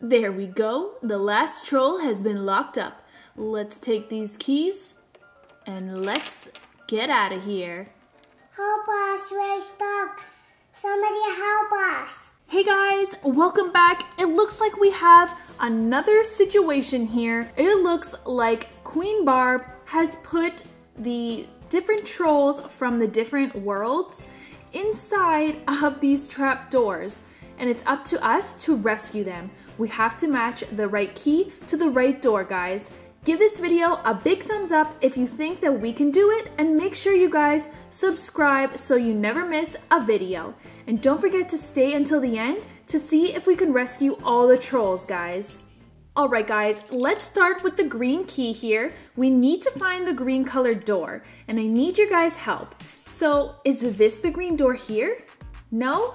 There we go. The last troll has been locked up. Let's take these keys and let's get out of here. Help us, we're stuck. Somebody help us. Hey guys, welcome back. It looks like we have another situation here. It looks like Queen Barb has put the different trolls from the different worlds inside of these trap doors and it's up to us to rescue them. We have to match the right key to the right door, guys. Give this video a big thumbs up if you think that we can do it and make sure you guys subscribe so you never miss a video. And don't forget to stay until the end to see if we can rescue all the trolls, guys. Alright guys, let's start with the green key here. We need to find the green colored door and I need your guys' help. So is this the green door here? No?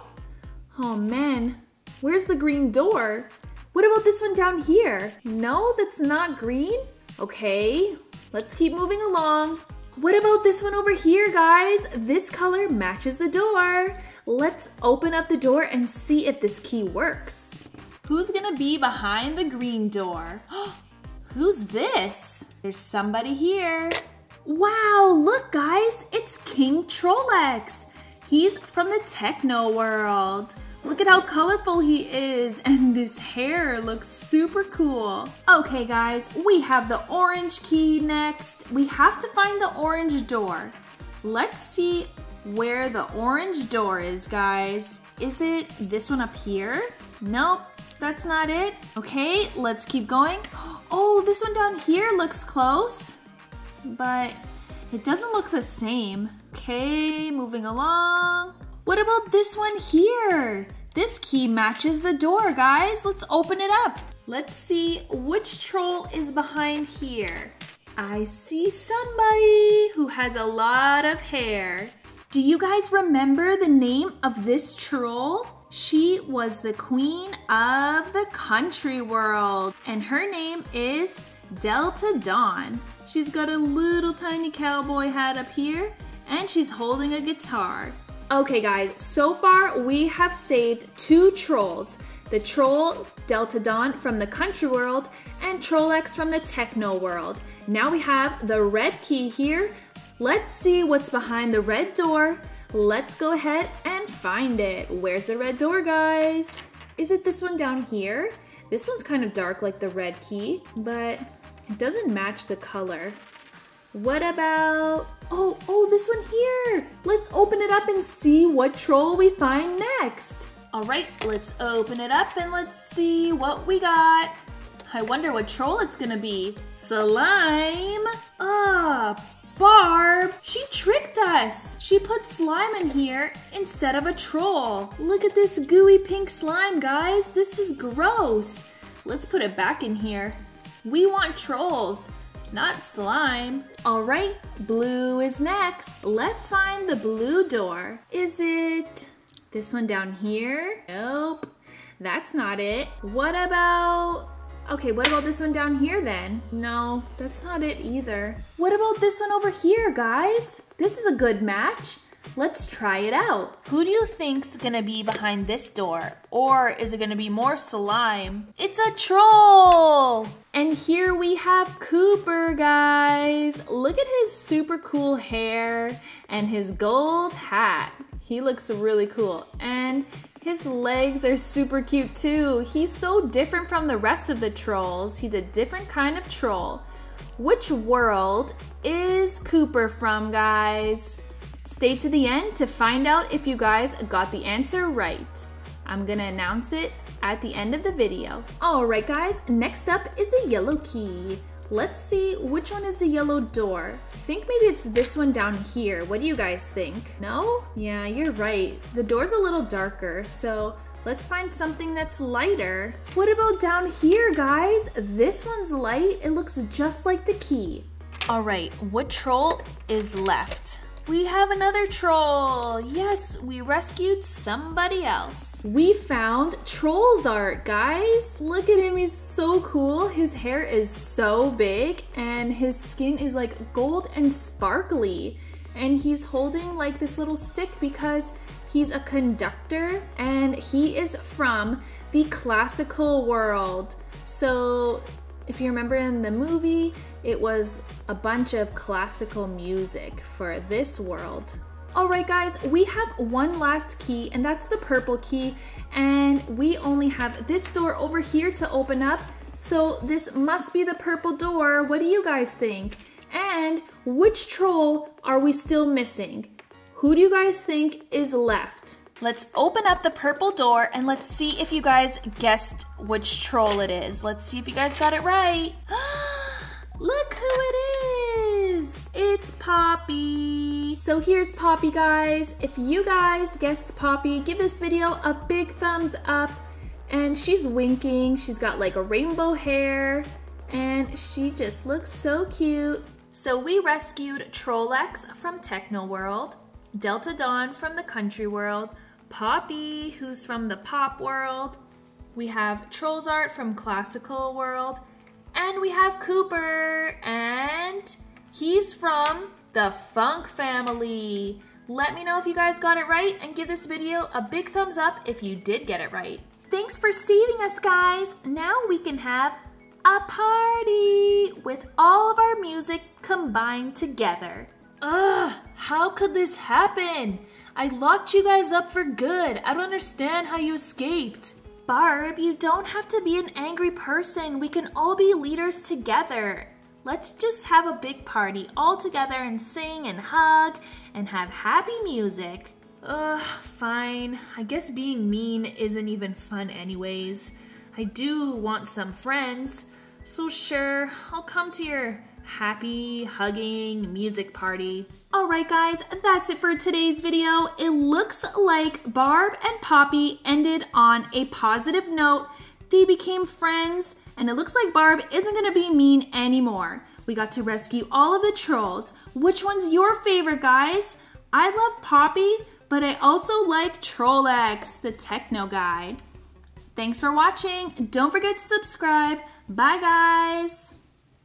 Oh man, where's the green door? What about this one down here? No, that's not green? Okay, let's keep moving along. What about this one over here, guys? This color matches the door. Let's open up the door and see if this key works. Who's gonna be behind the green door? Who's this? There's somebody here. Wow, look guys, it's King Trollex. He's from the techno world. Look at how colorful he is and this hair looks super cool. Okay guys, we have the orange key next. We have to find the orange door. Let's see where the orange door is guys. Is it this one up here? Nope, that's not it. Okay, let's keep going. Oh, this one down here looks close, but it doesn't look the same. Okay, moving along. What about this one here? This key matches the door, guys. Let's open it up. Let's see which troll is behind here. I see somebody who has a lot of hair. Do you guys remember the name of this troll? She was the queen of the country world, and her name is Delta Dawn. She's got a little tiny cowboy hat up here, and she's holding a guitar. Okay guys, so far we have saved two trolls. The troll Delta Dawn from the country world and Trollex from the techno world. Now we have the red key here. Let's see what's behind the red door. Let's go ahead and find it. Where's the red door, guys? Is it this one down here? This one's kind of dark like the red key, but it doesn't match the color. What about, oh, oh, this one here. Let's open it up and see what troll we find next. All right, let's open it up and let's see what we got. I wonder what troll it's gonna be. Slime. Ah, Barb, she tricked us. She put slime in here instead of a troll. Look at this gooey pink slime, guys. This is gross. Let's put it back in here. We want trolls not slime. All right, blue is next. Let's find the blue door. Is it this one down here? Nope, that's not it. What about, okay, what about this one down here then? No, that's not it either. What about this one over here, guys? This is a good match. Let's try it out. Who do you think's gonna be behind this door? Or is it gonna be more slime? It's a troll! And here we have Cooper, guys. Look at his super cool hair and his gold hat. He looks really cool. And his legs are super cute too. He's so different from the rest of the trolls. He's a different kind of troll. Which world is Cooper from, guys? Stay to the end to find out if you guys got the answer right. I'm gonna announce it at the end of the video. Alright guys, next up is the yellow key. Let's see which one is the yellow door. I think maybe it's this one down here. What do you guys think? No? Yeah, you're right. The door's a little darker, so let's find something that's lighter. What about down here, guys? This one's light. It looks just like the key. Alright, what troll is left? We have another troll. Yes, we rescued somebody else. We found Trollzart, guys. Look at him, he's so cool. His hair is so big and his skin is like gold and sparkly. And he's holding like this little stick because He's a conductor and he is from the classical world. So, if you remember in the movie, it was a bunch of classical music for this world. All right, guys, we have one last key, and that's the purple key. And we only have this door over here to open up. So this must be the purple door. What do you guys think? And which troll are we still missing? Who do you guys think is left? Let's open up the purple door and let's see if you guys guessed which troll it is. Let's see if you guys got it right. Look who it is! It's Poppy. So here's Poppy, guys. If you guys guessed Poppy, give this video a big thumbs up. And she's winking. She's got like a rainbow hair. And she just looks so cute. So we rescued Trollex from Techno World, Delta Dawn from the Country World, Poppy, who's from the Pop World. We have Trollzart from Classical World, and we have Cooper, and he's from the Funk family. Let me know if you guys got it right and give this video a big thumbs up if you did get it right. Thanks for saving us, guys. Now we can have a party with all of our music combined together. Ugh, how could this happen? I locked you guys up for good. I don't understand how you escaped. Barb, you don't have to be an angry person. We can all be leaders together. Let's just have a big party all together and sing and hug and have happy music. Ugh, fine. I guess being mean isn't even fun anyways. I do want some friends, so sure, I'll come to your happy, hugging music party. Alright guys, that's it for today's video. It looks like Barb and Poppy ended on a positive note. They became friends, and it looks like Barb isn't gonna be mean anymore. We got to rescue all of the trolls. Which one's your favorite, guys? I love Poppy, but I also like Trollex, the techno guy. Thanks for watching. Don't forget to subscribe. Bye, guys.